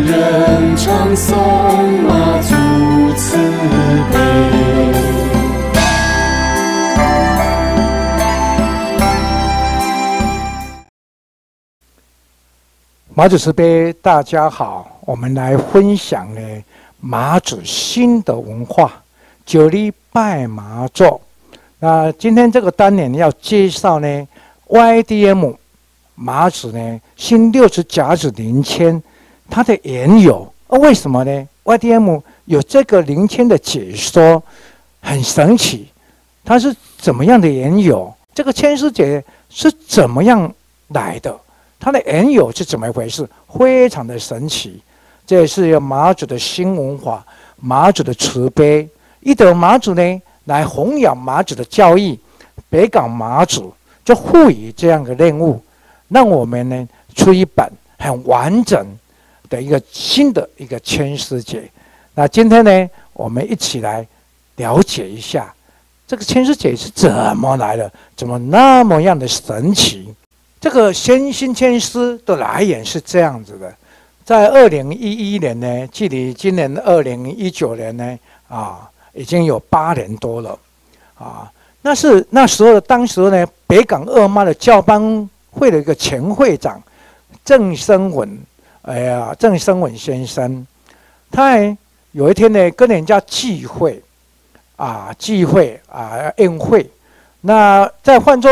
人唱颂妈祖慈悲。马祖慈悲，大家好，我们来分享呢马祖新的文化，九里拜马座。那今天这个单元要介绍呢 YDM 马祖呢新六十甲子零签，它的缘由啊？为什么呢？YDM 有这个零签的解说，很神奇，它是怎么样的缘由？这个千师节是怎么样来的？它的缘由是怎么一回事？非常的神奇，这也是有马祖的新文化，马祖的慈悲，一等马祖呢来弘扬马祖的教义，北港马祖就赋予这样的任务，让我们呢出一本很完整的一个新的一个千师节。那今天呢，我们一起来了解一下这个千师节是怎么来的，怎么那么样的神奇？这个先新千师的来源是这样子的，在二零一一年呢，距离今年二零一九年呢，啊，已经有八年多了，啊，那是那时候当时呢，北港二妈的教班会的一个前会长郑生文，哎呀，郑生文先生，他还有一天呢，跟人家聚会，啊，聚会啊，宴会，那在饭桌。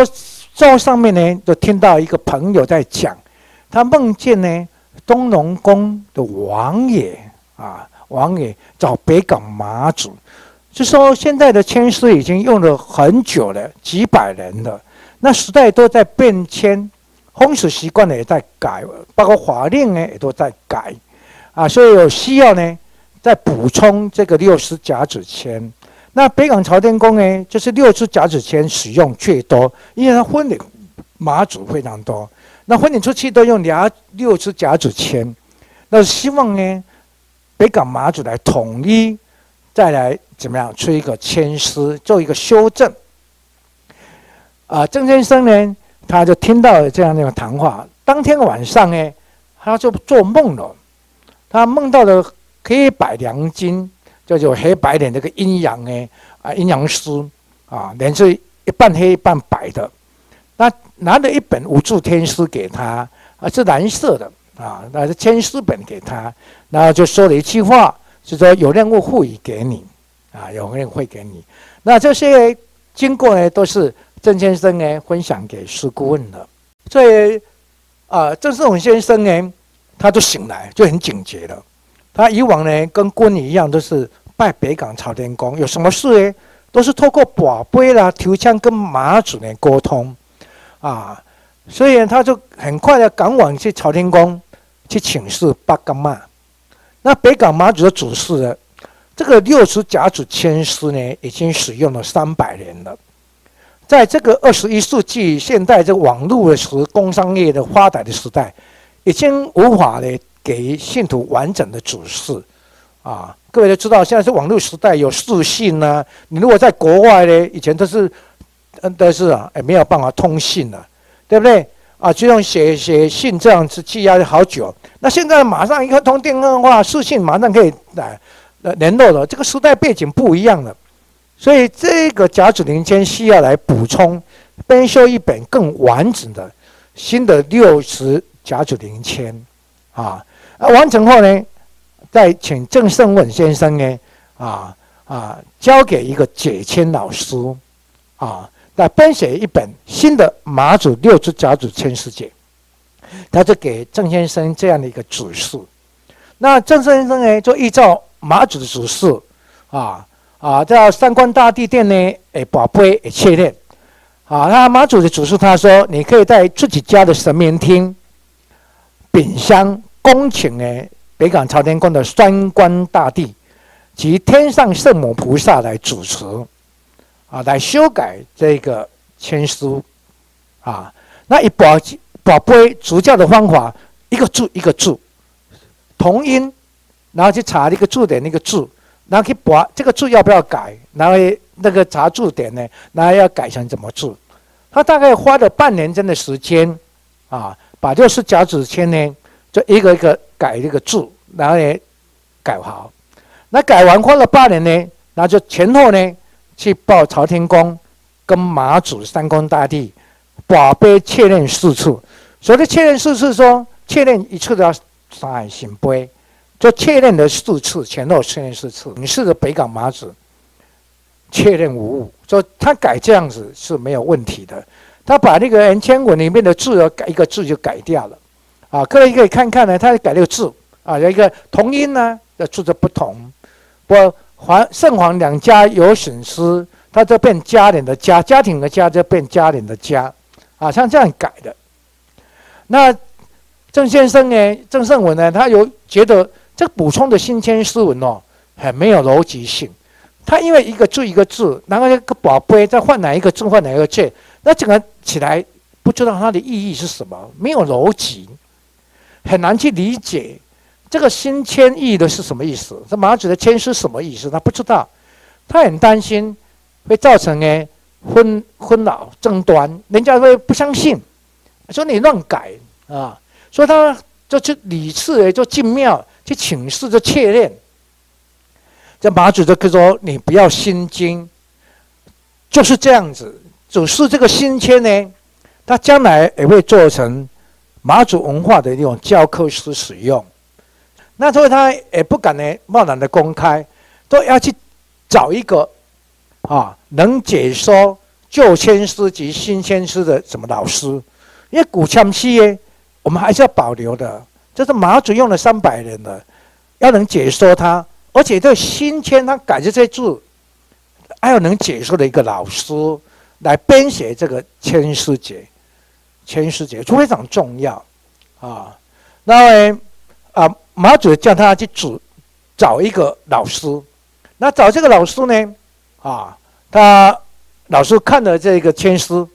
桌上面呢，就听到一个朋友在讲，他梦见呢，东龙宫的王爷啊，王爷找北港马祖，就说现在的签诗已经用了很久了，几百人了，那时代都在变迁，风俗习惯呢也在改，包括法令呢也都在改，啊，所以有需要呢，再补充这个六十甲子签。那北港朝天宫呢，就是六支甲子签使用最多，因为它婚礼马祖非常多，那婚礼出去都用两六支甲子签，那希望呢，北港马祖来统一，再来怎么样出一个签诗，做一个修正。啊，郑先生呢，他就听到了这样的一个谈话，当天晚上呢，他就做梦了，他梦到了黑白两金。叫做黑白脸这个阴阳呢啊阴阳师啊脸是一半黑一半白的，那拿了一本五柱天师给他啊是蓝色的啊那是千师本给他，然后就说了一句话，就说有任务赋予给你啊有任务会给你，那这些经过呢都是郑先生呢分享给师顾问了，所以啊郑世宏先生呢他就醒来就很警觉了，他以往呢跟 quân 一样都是。拜北港朝天宫有什么事呢？都是透过宝贝啦、头枪跟马祖呢沟通啊，所以他就很快的赶往去朝天宫去请示八干妈。那北港马祖的主事呢，这个六十甲子签诗呢，已经使用了三百年了。在这个二十一世纪现代这个网络的时工商业的发达的时代，已经无法呢给信徒完整的指示啊。各位都知道，现在是网络时代，有视信呢。你如果在国外呢，以前都是，嗯，都是啊，也没有办法通信了，对不对？啊，就用写写信这样子积压好久。那现在马上一个通电话、视信，马上可以来联络了。这个时代背景不一样了，所以这个甲子零签需要来补充，编修一本更完整的新的六十甲子零签啊。啊，完成后呢？再请郑胜文先生呢，啊啊，交给一个解签老师，啊，来编写一本新的马祖六十甲子签世界，他就给郑先生这样的一个指示。那郑先生呢，就依照马祖的指示，啊啊，在三官大帝殿呢，诶，宝贝诶确认，啊，那马祖的指示他说，你可以在自己家的神明厅，秉香恭请呢。北港朝天宫的三官大帝及天上圣母菩萨来主持，啊，来修改这个签书，啊，那以宝宝贝主教的方法，一个字一个字，同音，然后去查一个字典那个字，然后去把这个字要不要改，然后那个查字典呢，然后要改成怎么字，他大概花了半年真的时间，啊，把六十甲子签呢，就一个一个。改这个字，然后呢改好。那改完花了八年呢，然后就前后呢去报朝天宫，跟马祖三宫大帝宝贝确认四次。所谓的确认四次，说确认一次都要上海行杯，就确认了四次，前后确认四次。你试着北港麻子，确认无误，说他改这样子是没有问题的。他把那个延签文里面的字改一个字就改掉了，啊，各位可以看看呢，他改了个字啊，有一个同音呢的字的不同。不，皇圣皇两家有损失，他就变家人的家，家庭的家就变家人的家，啊，像这样改的。那郑先生呢，郑胜文呢，他有觉得这补充的新签诗文哦，很没有逻辑性。他因为一个字一个字，然后一个宝贝再换哪一个字换哪一个字。那整个起来不知道它的意义是什么，没有逻辑，很难去理解这个新迁意的是什么意思。这马子的迁是什么意思？他不知道，他很担心会造成呢昏昏脑争端，人家会不相信，说你乱改啊，所以他就去屡次就进庙去请示，着确认。这马子就说：“你不要心惊，就是这样子。”只是这个新签呢，它将来也会做成马祖文化的一种教科书使用。那所以他也不敢呢贸然的公开，都要去找一个啊能解说旧签诗及新签诗的什么老师，因为古签诗耶，我们还是要保留的。这是马祖用了三百年的，要能解说他，而且这新签他改这些字，还要能解说的一个老师。来编写这个千诗节，千诗节就非常重要啊。那啊，马祖叫他去找找一个老师。那找这个老师呢？啊，他老师看了这个千诗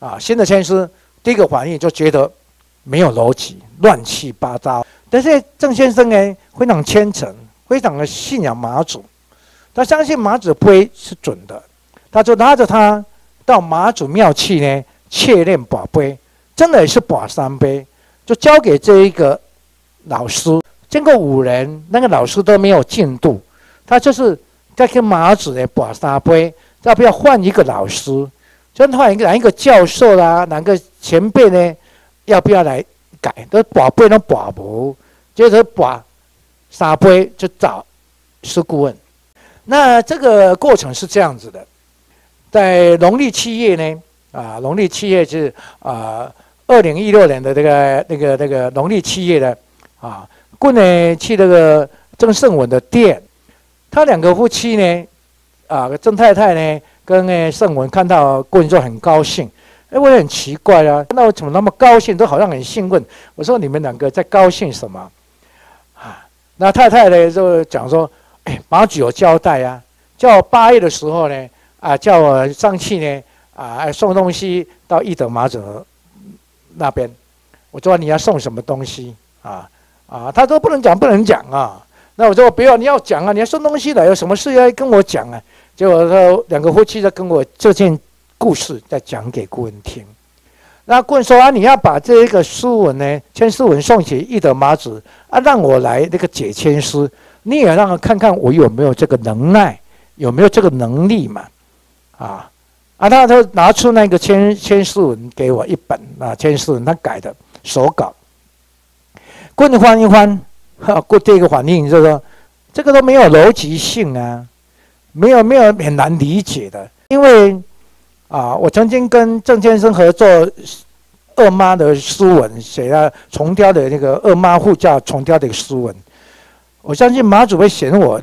啊，新的千诗，第一个反应就觉得没有逻辑，乱七八糟。但是郑先生呢，非常虔诚，非常的信仰马祖，他相信马祖碑是准的，他就拉着他。到马祖庙去呢，确认宝贝，真的也是宝三杯，就交给这一个老师。经过五人，那个老师都没有进度，他就是在跟马祖的宝三杯，要不要换一个老师？就换一个哪一个教授啦，哪个前辈呢？要不要来改？都宝贝都宝不，就是宝三杯就找师顾问。那这个过程是这样子的。在农历七月呢，啊，农历七月是啊，二零一六年的这个那个那个农历七月呢啊，棍呢去那个郑胜文的店，他两个夫妻呢，啊，郑太太呢跟那胜文看到棍就很高兴，哎，我也很奇怪啊，那我怎么那么高兴，都好像很兴奋。我说你们两个在高兴什么？啊，那太太呢就讲说，哎，马主有交代啊，叫我八月的时候呢。啊，叫我上去呢，啊，送东西到一德马祖那边。我说你要送什么东西啊？啊，他说不能讲，不能讲啊。那我说不要，你要讲啊，你要送东西来，有什么事要跟我讲啊？结果说两个夫妻在跟我这件故事再讲给顾问听。那顾问说啊，你要把这个书文呢，签诗文送给义德马子啊，让我来那个解签诗，你也让他看看我有没有这个能耐，有没有这个能力嘛？啊，啊，他就拿出那个千千诗文给我一本啊，千诗文他改的手稿，棍翻一翻，哈，过这个反应就是说，这个都没有逻辑性啊，没有没有很难理解的，因为啊，我曾经跟郑先生合作二妈的诗文，写了重雕的那个二妈护驾重雕的诗文，我相信马祖会选我。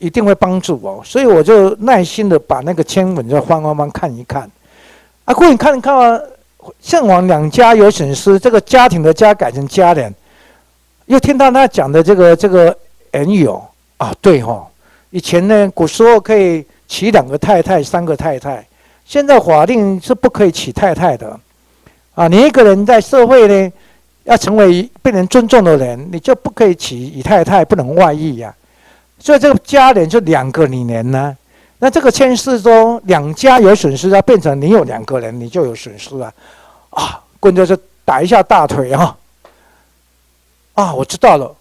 一定会帮助我，所以我就耐心的把那个签文就翻翻翻看一看。啊，顾你看看啊，圣王两家有损失，这个家庭的家改成家人，又听到他讲的这个这个言语哦，啊，对哈，以前呢古时候可以娶两个太太、三个太太，现在法定是不可以娶太太的。啊，你一个人在社会呢，要成为被人尊重的人，你就不可以娶姨太太，不能外遇呀。所以这个家人就两个你人呢，那这个牵涉中两家有损失要，变成你有两个人，你就有损失啊，啊，棍就是打一下大腿哈，啊，我知道了，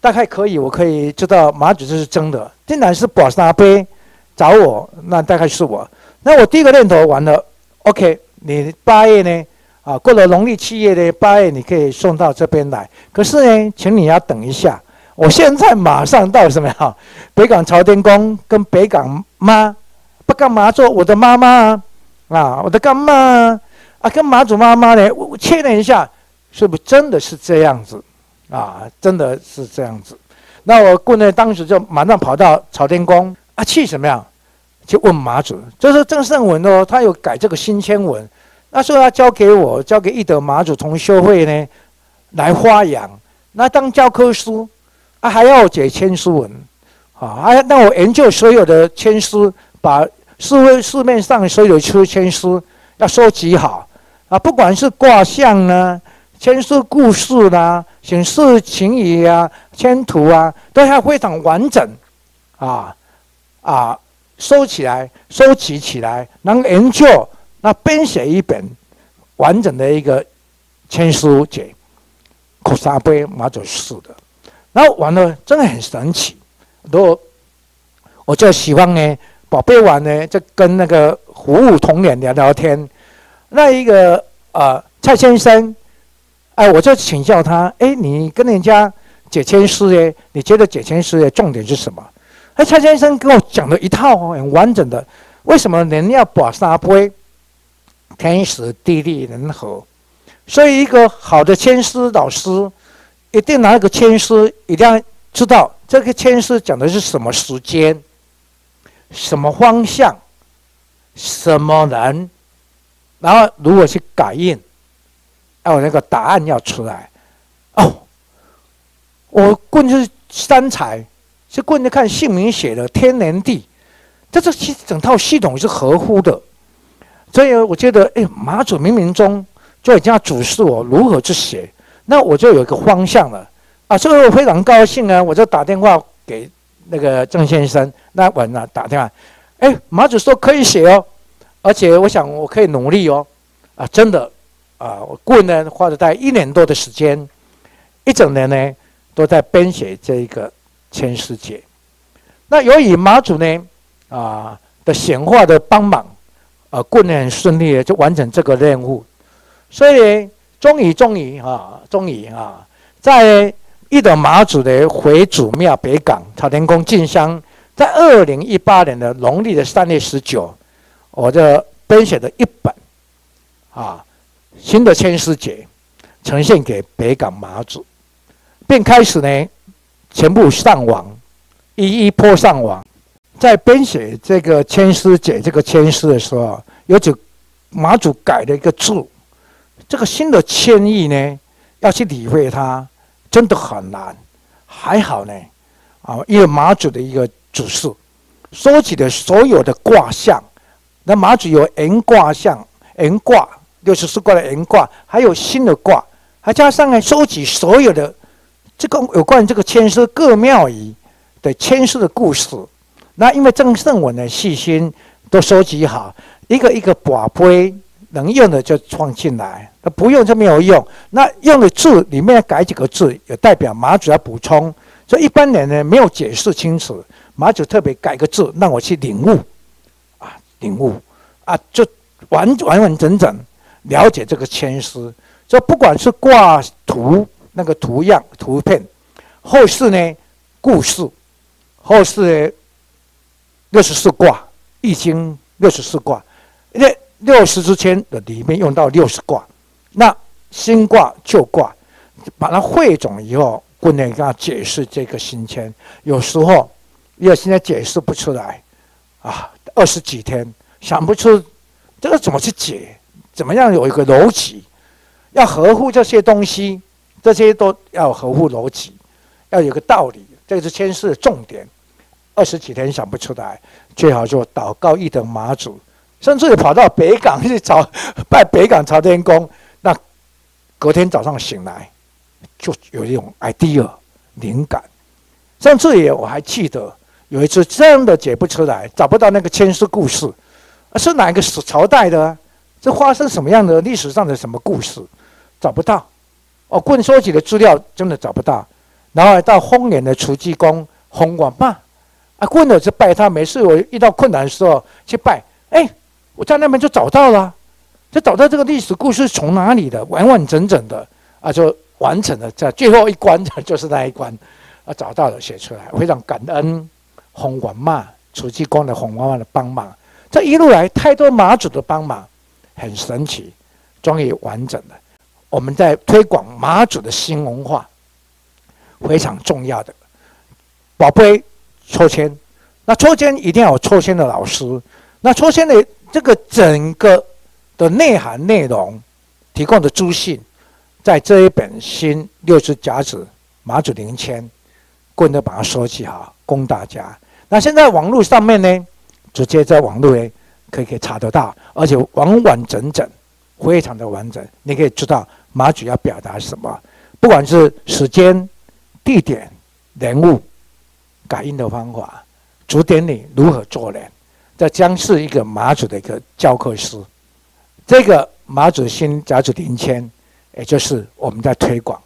大概可以，我可以知道马祖这是真的。竟然是宝沙杯找我，那大概是我。那我第一个念头完了，OK，你八月呢？啊，过了农历七月呢八月，你可以送到这边来。可是呢，请你要等一下，我现在马上到什么呀？北港朝天宫跟北港妈不干嘛做我的妈妈啊？啊，我的干妈啊，跟马祖妈妈呢我我确认一下，是不是真的是这样子？啊，真的是这样子。那我姑呢，当时就马上跑到朝天宫啊，去什么呀？去问马祖，就是郑胜文哦，他有改这个新签文。那时候他交给我，交给义德马祖同修会呢，来发扬。那当教科书，啊，还要解签书文，啊，还要让我研究所有的签书，把市市面上所有出签书要收集好。啊，不管是卦象呢，签书故事啦，显示情谊啊，签图啊，都要非常完整，啊啊，收起来，收集起来，能研究。那编写一本完整的一个签书解，苦沙杯马祖式的，然后完了真的很神奇。都我就喜欢呢，宝贝完呢就跟那个服务同仁聊聊天。那一个呃蔡先生，哎，我就请教他，哎，你跟人家解签诗诶，你觉得解签诗的重点是什么？哎，蔡先生跟我讲了一套很完整的，为什么人要把沙杯？天时地利人和，所以一个好的签师老师，一定拿一个签师，一定要知道这个签师讲的是什么时间、什么方向、什么人，然后如果去感应，还有那个答案要出来。哦，我棍是三才，是棍子看姓名写的天年地，这这其实整套系统是合乎的。所以我觉得，哎，马祖冥冥中就已经要指示我如何去写，那我就有一个方向了啊！所以我非常高兴啊，我就打电话给那个郑先生，那晚上打电话，哎，马祖说可以写哦，而且我想我可以努力哦，啊，真的啊，我过呢花了大概一年多的时间，一整年呢都在编写这个千世界。那由于马祖呢啊的显化的帮忙。啊，过年顺利的就完成这个任务，所以终于终于啊，终于啊，在一德马祖的回祖庙北港朝天宫进香，在二零一八年的农历的三月十九，我这编写的一本啊新的千诗节，呈现给北港马祖，并开始呢全部上网，一一泼上网。在编写这个千师解这个千师的时候，有几马祖改了一个字，这个新的签意呢，要去理会它，真的很难。还好呢，啊，因为马祖的一个指示，收集的所有的卦象，那马祖有 N 卦象，N 卦六十四卦的 N 卦，还有新的卦，还加上呢，收集所有的这个有关这个签诗各庙宇的签诗的故事。那因为郑胜文的细心都收集好，一个一个宝贝能用的就放进来，那不用就没有用。那用的字里面改几个字，也代表马主要补充。所以一般人呢没有解释清楚，马主特别改个字让我去领悟，啊，领悟啊，就完完完整整了解这个签诗。就不管是挂图那个图样图片，后世呢故事，后世。六十四卦，易经六十四卦，那六十之间的里面用到六十卦，那新卦旧卦，把它汇总以后，过年给他解释这个新签。有时候，因为现在解释不出来，啊，二十几天想不出这个怎么去解，怎么样有一个逻辑，要合乎这些东西，这些都要合乎逻辑，要有个道理，这是签诗的重点。二十几天想不出来，最好就祷告一等马祖，甚至跑到北港去找拜北港朝天宫。那隔天早上醒来，就有一种 idea 灵感。甚至也我还记得有一次真的解不出来，找不到那个千诗故事，是哪一个朝代的？这发生什么样的历史上的什么故事？找不到。哦，棍收集的资料真的找不到。然后到丰年的慈济宫弘广嘛，啊，棍子是拜他，没事我遇到困难的时候去拜，哎，我在那边就找到了，就找到这个历史故事从哪里的，完完整整的。啊，就完成了在最后一关就是那一关，啊，找到了写出来，非常感恩弘广嘛，慈济宫的弘广妈的帮忙，这一路来太多马祖的帮忙，很神奇，终于完整了。我们在推广马祖的新文化，非常重要的。宝贝抽签，那抽签一定要有抽签的老师。那抽签的这个整个的内涵内容，提供的资讯，在这一本新六十甲子马祖灵签，棍都把它收集好，供大家。那现在网络上面呢，直接在网络呢可以可以查得到，而且完完整整，非常的完整，你可以知道。马祖要表达什么？不管是时间、地点、人物、感应的方法，指点你如何做人，这将是一个马祖的一个教科书。这个马祖新甲子林签，也就是我们在推广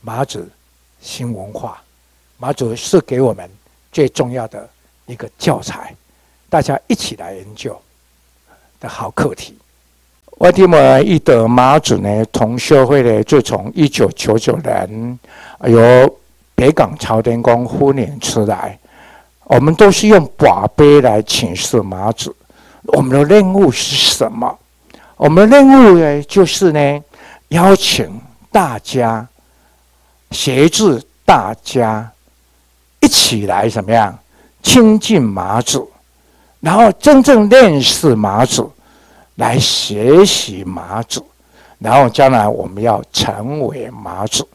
马祖新文化。马祖是给我们最重要的一个教材，大家一起来研究的好课题。外地们一德妈祖呢，同修会呢，就从一九九九年由北港朝天宫呼年出来，我们都是用宝贝来请示妈祖。我们的任务是什么？我们的任务呢，就是呢，邀请大家协助大家一起来怎么样亲近妈祖，然后真正认识妈祖。来学习马祖，然后将来我们要成为马祖，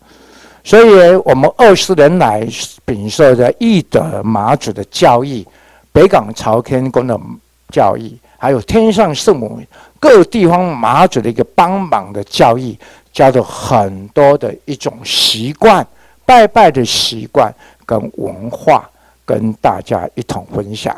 所以我们二十年来秉受着义德马祖的教义，北港朝天宫的教义，还有天上圣母各地方马祖的一个帮忙的教义，教的很多的一种习惯，拜拜的习惯跟文化，跟大家一同分享。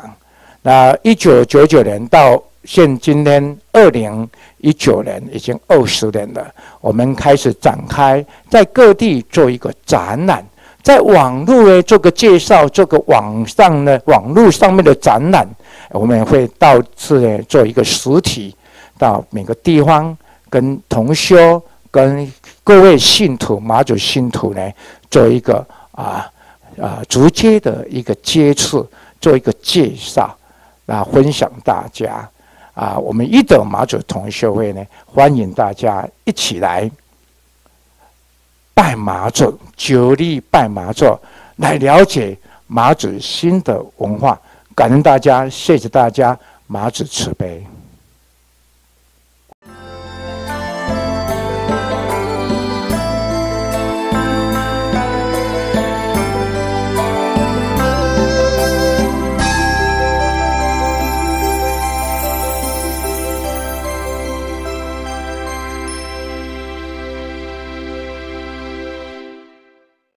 那一九九九年到。现今天二零一九年已经二十年了，我们开始展开在各地做一个展览，在网络呢做个介绍，做个网上呢网络上面的展览，我们会到次呢做一个实体，到每个地方跟同修、跟各位信徒、马祖信徒呢做一个啊啊直接的一个接触，做一个介绍，啊分享大家。啊，我们一德马祖同学会呢，欢迎大家一起来拜马祖，久立拜马祖，来了解马祖新的文化。感恩大家，谢谢大家，马祖慈悲。